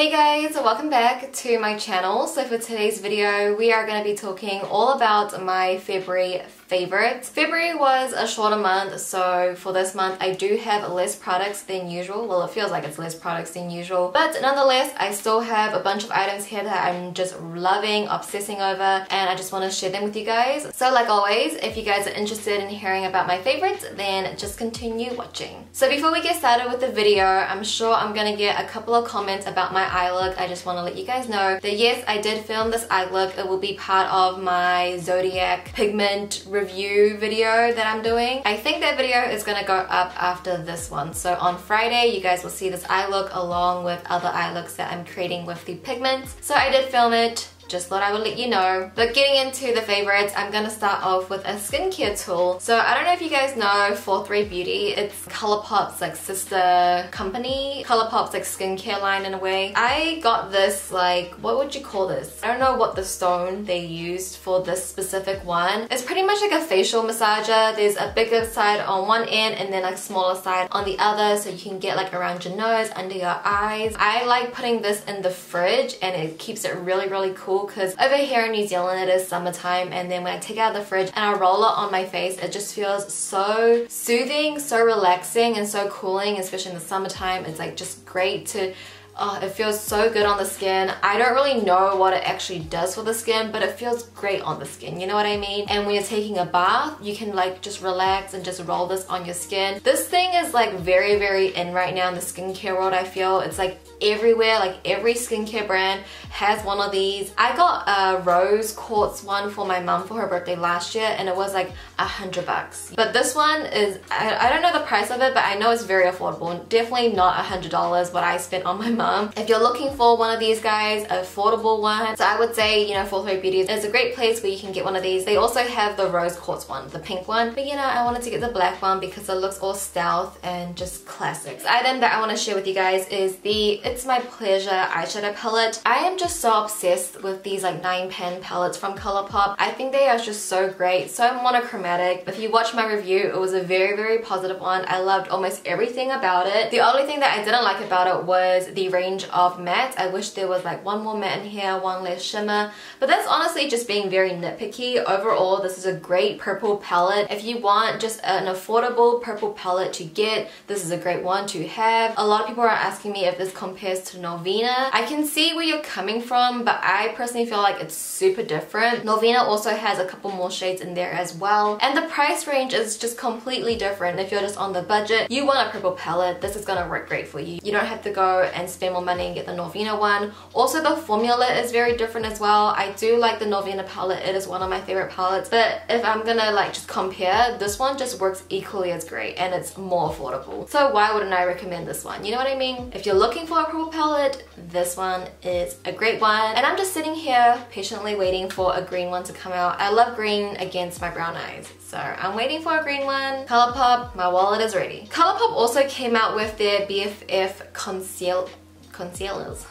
Hey guys, welcome back to my channel. So for today's video, we are going to be talking all about my February favorites. February was a shorter month, so for this month I do have less products than usual. Well, it feels like it's less products than usual, but nonetheless, I still have a bunch of items here that I'm just loving, obsessing over, and I just want to share them with you guys. So like always, if you guys are interested in hearing about my favorites, then just continue watching. So before we get started with the video, I'm sure I'm gonna get a couple of comments about my eye look. I just want to let you guys know that yes, I did film this eye look. It will be part of my Zodiac pigment review video that I'm doing. I think that video is gonna go up after this one. So on Friday, you guys will see this eye look along with other eye looks that I'm creating with the pigments. So I did film it just thought I would let you know. But getting into the favorites, I'm gonna start off with a skincare tool. So I don't know if you guys know Fourth Ray Beauty. It's Colourpop's like sister company. Colourpop's like skincare line in a way. I got this like, what would you call this? I don't know what the stone they used for this specific one. It's pretty much like a facial massager. There's a bigger side on one end and then a smaller side on the other so you can get like around your nose, under your eyes. I like putting this in the fridge and it keeps it really, really cool because over here in New Zealand it is summertime and then when I take it out of the fridge and I roll it on my face it just feels so soothing, so relaxing and so cooling especially in the summertime. It's like just great to Oh, it feels so good on the skin. I don't really know what it actually does for the skin, but it feels great on the skin, you know what I mean? And when you're taking a bath, you can like just relax and just roll this on your skin. This thing is like very, very in right now in the skincare world, I feel. It's like everywhere, like every skincare brand has one of these. I got a rose quartz one for my mom for her birthday last year and it was like a hundred bucks. But this one is, I, I don't know the price of it, but I know it's very affordable. Definitely not a hundred dollars what I spent on my mom if you're looking for one of these guys, affordable one, so I would say, you know, Fourth Ray Beauty is a great place where you can get one of these. They also have the rose quartz one, the pink one, but you know, I wanted to get the black one because it looks all stealth and just classic. Item that I want to share with you guys is the It's My Pleasure eyeshadow palette. I am just so obsessed with these like 9 pan palettes from Colourpop. I think they are just so great, so monochromatic. If you watch my review, it was a very, very positive one. I loved almost everything about it. The only thing that I didn't like about it was the range of mattes. I wish there was like one more matte in here, one less shimmer. But that's honestly just being very nitpicky. Overall, this is a great purple palette. If you want just an affordable purple palette to get, this is a great one to have. A lot of people are asking me if this compares to Norvina. I can see where you're coming from, but I personally feel like it's super different. Norvina also has a couple more shades in there as well. And the price range is just completely different. If you're just on the budget, you want a purple palette, this is gonna work great for you. You don't have to go and spend more money and get the Norvina one. Also the formula is very different as well. I do like the Norvina palette. It is one of my favorite palettes. But if I'm gonna like just compare, this one just works equally as great and it's more affordable. So why wouldn't I recommend this one? You know what I mean? If you're looking for a palette, this one is a great one. And I'm just sitting here patiently waiting for a green one to come out. I love green against my brown eyes. So I'm waiting for a green one. Colourpop, my wallet is ready. Colourpop also came out with their BFF Conceal concealers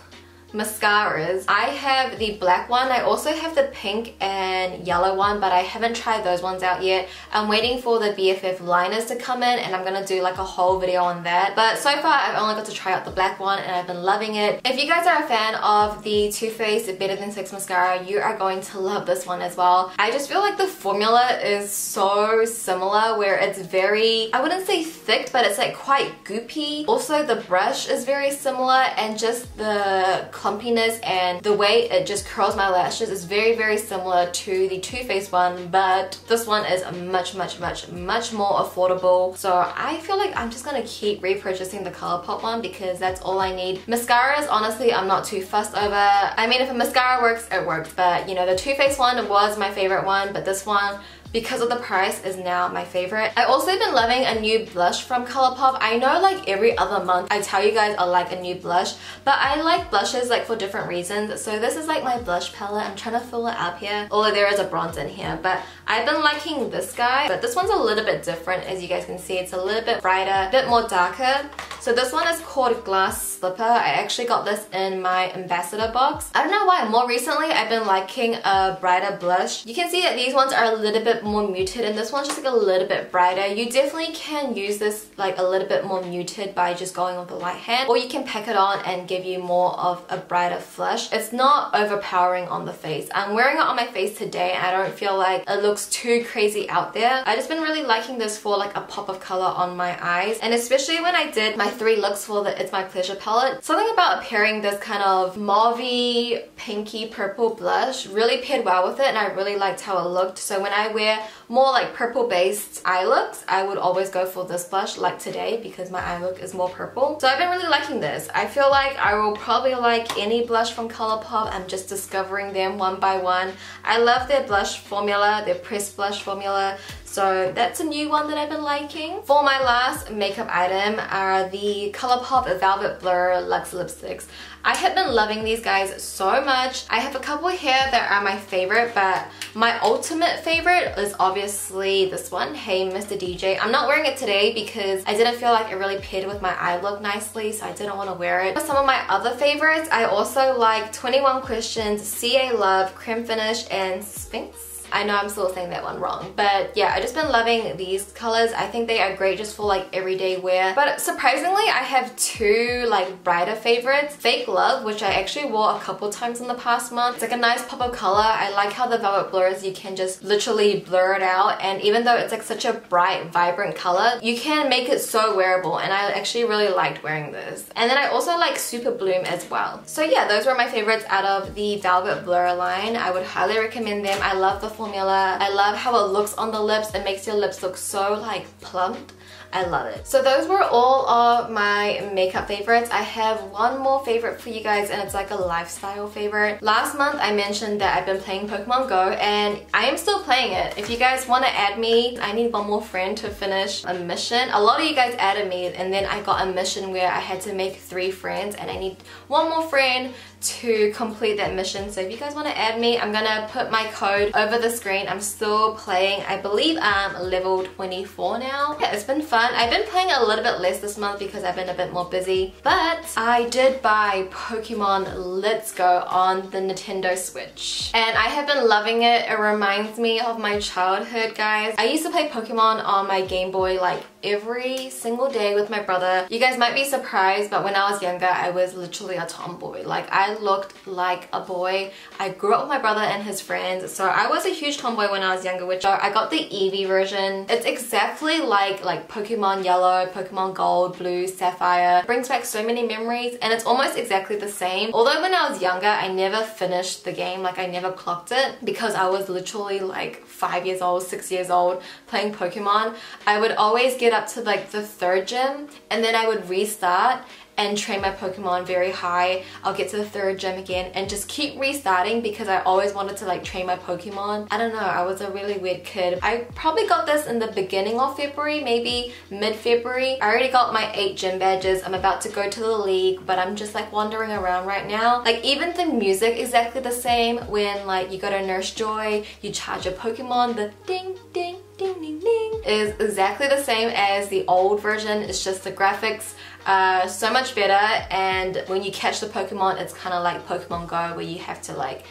mascaras. I have the black one. I also have the pink and yellow one, but I haven't tried those ones out yet. I'm waiting for the BFF liners to come in and I'm gonna do like a whole video on that. But so far, I've only got to try out the black one and I've been loving it. If you guys are a fan of the Too Faced Better Than Sex mascara, you are going to love this one as well. I just feel like the formula is so similar where it's very, I wouldn't say thick, but it's like quite goopy. Also, the brush is very similar and just the clumpiness and the way it just curls my lashes is very, very similar to the Too Faced one, but this one is much, much, much, much more affordable. So I feel like I'm just gonna keep repurchasing the Colourpop one because that's all I need. Mascaras, honestly, I'm not too fussed over. I mean, if a mascara works, it works, but you know, the Too Faced one was my favorite one, but this one because of the price is now my favorite. I also been loving a new blush from Colourpop. I know like every other month I tell you guys I like a new blush, but I like blushes like for different reasons. So this is like my blush palette. I'm trying to fill it up here. Although there is a bronze in here, but I've been liking this guy. But this one's a little bit different as you guys can see. It's a little bit brighter, a bit more darker. So this one is called Glass Slipper. I actually got this in my ambassador box. I don't know why, more recently I've been liking a brighter blush. You can see that these ones are a little bit more muted and this one's just like a little bit brighter. You definitely can use this like a little bit more muted by just going with the light hand or you can pack it on and give you more of a brighter flush. It's not overpowering on the face. I'm wearing it on my face today I don't feel like it looks too crazy out there. I just been really liking this for like a pop of color on my eyes and especially when I did my three looks for the It's My Pleasure palette. Something about pairing this kind of mauvey, pinky, purple blush really paired well with it and I really liked how it looked. So when I wear more like purple based eye looks, I would always go for this blush like today because my eye look is more purple. So I've been really liking this. I feel like I will probably like any blush from Colourpop. I'm just discovering them one by one. I love their blush formula, their pressed blush formula. So that's a new one that I've been liking. For my last makeup item are the Colourpop Velvet Blur Luxe Lipsticks. I have been loving these guys so much. I have a couple here that are my favorite, but my ultimate favorite is obviously this one, Hey Mr. DJ. I'm not wearing it today because I didn't feel like it really paired with my eye look nicely, so I didn't want to wear it. But Some of my other favorites, I also like 21 Questions, CA Love, Creme Finish, and Sphinx. I know I'm still saying that one wrong. But yeah, i just been loving these colors. I think they are great just for like everyday wear. But surprisingly, I have two like brighter favorites. Fake Love, which I actually wore a couple times in the past month. It's like a nice pop of color. I like how the velvet blurs, you can just literally blur it out. And even though it's like such a bright, vibrant color, you can make it so wearable. And I actually really liked wearing this. And then I also like Super Bloom as well. So yeah, those were my favorites out of the Velvet Blur line. I would highly recommend them. I love the formula. I love how it looks on the lips. It makes your lips look so like plump. I love it. So those were all of my makeup favorites. I have one more favorite for you guys and it's like a lifestyle favorite. Last month I mentioned that I've been playing Pokemon Go and I am still playing it. If you guys want to add me, I need one more friend to finish a mission. A lot of you guys added me and then I got a mission where I had to make three friends and I need one more friend to complete that mission. So if you guys want to add me, I'm gonna put my code over the screen. I'm still playing, I believe I'm level 24 now. Yeah, it's been fun. I've been playing a little bit less this month because I've been a bit more busy, but I did buy Pokemon Let's Go on the Nintendo Switch. And I have been loving it. It reminds me of my childhood, guys. I used to play Pokemon on my Game Boy like every single day with my brother. You guys might be surprised, but when I was younger, I was literally a tomboy. Like, I looked like a boy. I grew up with my brother and his friends, so I was a huge tomboy when I was younger, which uh, I got the Eevee version. It's exactly like, like Pokemon Yellow, Pokemon Gold, Blue, Sapphire. It brings back so many memories, and it's almost exactly the same. Although when I was younger, I never finished the game, like I never clocked it, because I was literally like five years old, six years old, playing Pokemon. I would always get get up to like the third gym and then I would restart and train my Pokemon very high. I'll get to the third gym again and just keep restarting because I always wanted to like train my Pokemon. I don't know, I was a really weird kid. I probably got this in the beginning of February, maybe mid-February. I already got my eight gym badges. I'm about to go to the league, but I'm just like wandering around right now. Like even the music exactly the same when like you go to Nurse Joy, you charge a Pokemon, the ding ding ding ding ding is exactly the same as the old version. It's just the graphics uh, so much better and when you catch the Pokemon it's kind of like Pokemon Go where you have to like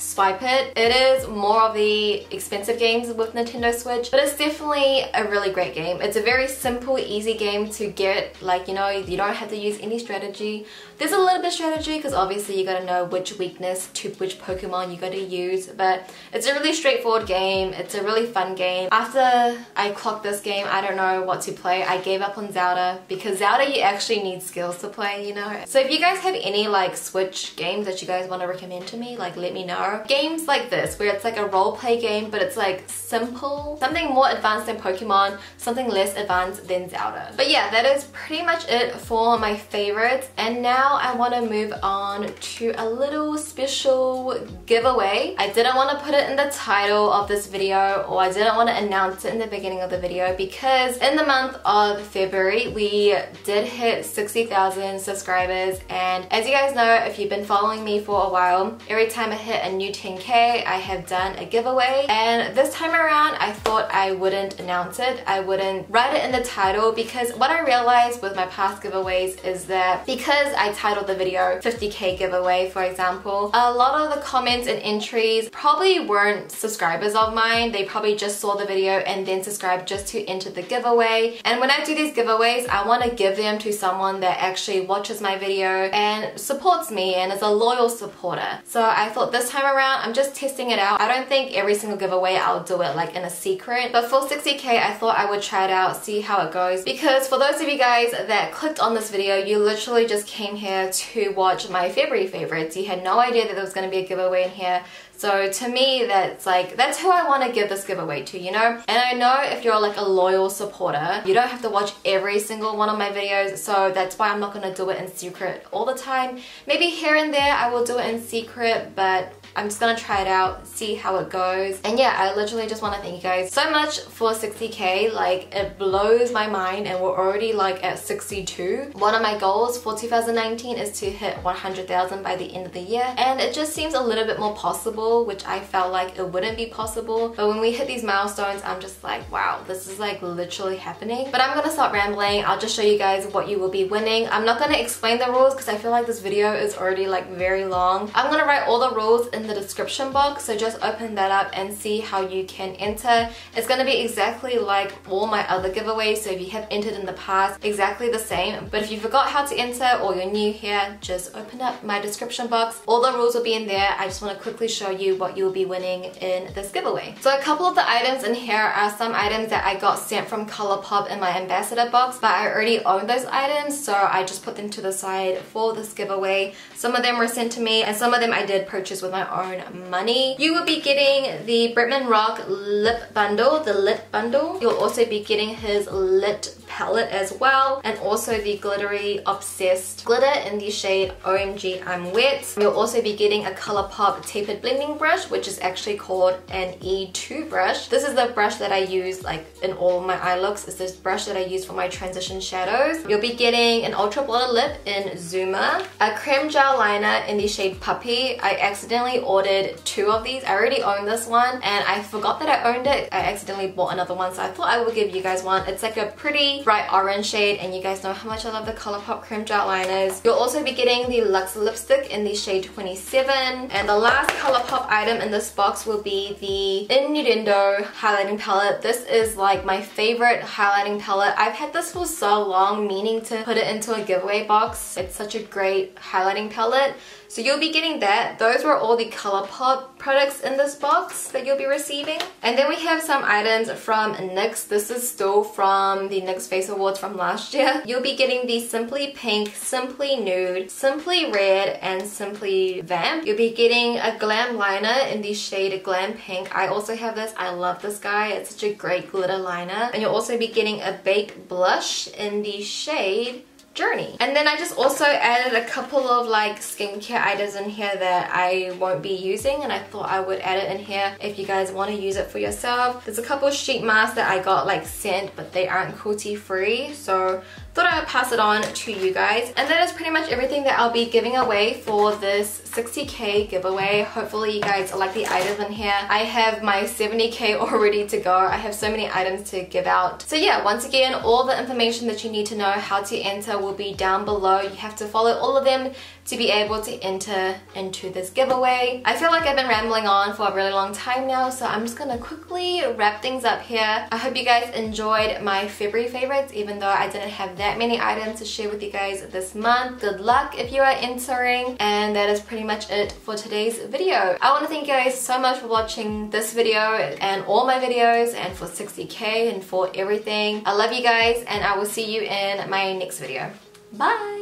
swipe it. It is more of the expensive games with Nintendo Switch, but it's definitely a really great game. It's a very simple, easy game to get. Like, you know, you don't have to use any strategy. There's a little bit of strategy because obviously you gotta know which weakness to which Pokemon you gotta use, but it's a really straightforward game. It's a really fun game. After I clocked this game, I don't know what to play. I gave up on Zelda because Zelda you actually need skills to play, you know? So if you guys have any like Switch games that you guys want to recommend to me, like let me know games like this where it's like a role play game but it's like simple, something more advanced than Pokemon, something less advanced than Zelda. But yeah, that is pretty much it for my favorites and now I want to move on to a little special giveaway. I didn't want to put it in the title of this video or I didn't want to announce it in the beginning of the video because in the month of February we did hit 60,000 subscribers and as you guys know if you've been following me for a while every time I hit a new 10k I have done a giveaway and this time around I thought I wouldn't announce it. I wouldn't write it in the title because what I realized with my past giveaways is that because I titled the video 50k giveaway for example, a lot of the comments and entries probably weren't subscribers of mine. They probably just saw the video and then subscribed just to enter the giveaway. And when I do these giveaways, I want to give them to someone that actually watches my video and supports me and is a loyal supporter. So I thought this time around, I'm just testing it out. I don't think every single giveaway I'll do it like in a secret, but for 60k, I thought I would try it out, see how it goes. Because for those of you guys that clicked on this video, you literally just came here to watch my February favorites. You had no idea that there was going to be a giveaway in here. So to me, that's like, that's who I want to give this giveaway to, you know? And I know if you're like a loyal supporter, you don't have to watch every single one of my videos, so that's why I'm not going to do it in secret all the time. Maybe here and there I will do it in secret, but I'm just gonna try it out, see how it goes. And yeah, I literally just wanna thank you guys so much for 60k. Like, it blows my mind and we're already like at 62. One of my goals for 2019 is to hit 100,000 by the end of the year. And it just seems a little bit more possible, which I felt like it wouldn't be possible. But when we hit these milestones, I'm just like, wow, this is like literally happening. But I'm gonna stop rambling. I'll just show you guys what you will be winning. I'm not gonna explain the rules because I feel like this video is already like very long. I'm gonna write all the rules the description box so just open that up and see how you can enter. It's going to be exactly like all my other giveaways so if you have entered in the past exactly the same. But if you forgot how to enter or you're new here just open up my description box. All the rules will be in there. I just want to quickly show you what you'll be winning in this giveaway. So a couple of the items in here are some items that I got sent from Colourpop in my ambassador box but I already own those items so I just put them to the side for this giveaway. Some of them were sent to me and some of them I did purchase with my own money. You will be getting the Bretman Rock lip bundle, the lit bundle. You'll also be getting his lit palette as well and also the glitterly obsessed glitter in the shade OMG I'm Wet. You'll also be getting a Colourpop tapered blending brush which is actually called an E2 brush. This is the brush that I use like in all my eye looks. It's this brush that I use for my transition shadows. You'll be getting an ultra blotted lip in Zuma, a creme gel liner in the shade Puppy. I accidentally ordered two of these. I already own this one and I forgot that I owned it. I accidentally bought another one so I thought I would give you guys one. It's like a pretty bright orange shade and you guys know how much I love the Colourpop Creme Gel Liners. You'll also be getting the Luxe Lipstick in the shade 27 and the last Colourpop item in this box will be the Innuendo highlighting palette. This is like my favorite highlighting palette. I've had this for so long meaning to put it into a giveaway box. It's such a great highlighting palette. So you'll be getting that. Those were all the Colourpop products in this box that you'll be receiving. And then we have some items from NYX. This is still from the NYX Face Awards from last year. You'll be getting the Simply Pink, Simply Nude, Simply Red, and Simply Vamp. You'll be getting a glam liner in the shade Glam Pink. I also have this. I love this guy. It's such a great glitter liner. And you'll also be getting a baked blush in the shade journey. And then I just also added a couple of like skincare items in here that I won't be using and I thought I would add it in here if you guys want to use it for yourself. There's a couple sheet masks that I got like sent but they aren't cruelty free so thought I would pass it on to you guys. And that is pretty much everything that I'll be giving away for this 60k giveaway. Hopefully you guys like the items in here. I have my 70k already to go. I have so many items to give out. So yeah, once again, all the information that you need to know how to enter will be down below. You have to follow all of them to be able to enter into this giveaway. I feel like I've been rambling on for a really long time now, so I'm just gonna quickly wrap things up here. I hope you guys enjoyed my February favorites, even though I didn't have that many items to share with you guys this month. Good luck if you are entering, and that is pretty much it for today's video. I want to thank you guys so much for watching this video and all my videos and for 60k and for everything. I love you guys and I will see you in my next video. Bye!